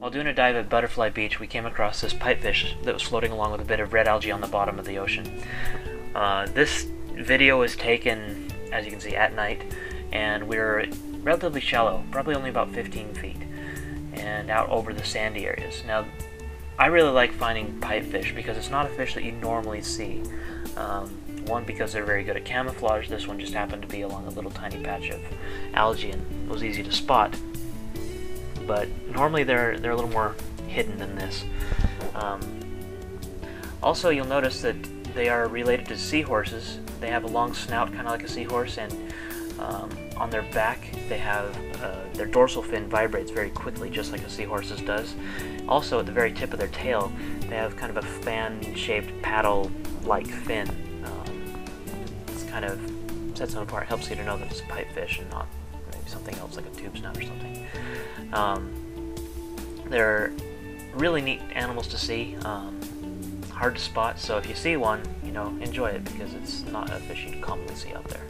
While doing a dive at Butterfly Beach, we came across this pipefish that was floating along with a bit of red algae on the bottom of the ocean. Uh, this video was taken, as you can see, at night, and we are relatively shallow, probably only about 15 feet, and out over the sandy areas. Now, I really like finding pipefish because it's not a fish that you normally see. Um, one, because they're very good at camouflage. This one just happened to be along a little tiny patch of algae and was easy to spot. But normally they're they're a little more hidden than this. Um, also, you'll notice that they are related to seahorses. They have a long snout, kind of like a seahorse, and um, on their back they have uh, their dorsal fin vibrates very quickly, just like a seahorse's does. Also, at the very tip of their tail, they have kind of a fan-shaped paddle-like fin. Um, it's kind of sets them apart, helps you to know that it's a pipefish and not something else like a tube snout or something. Um, they're really neat animals to see. Um, hard to spot, so if you see one, you know, enjoy it because it's not a fish you'd commonly see out there.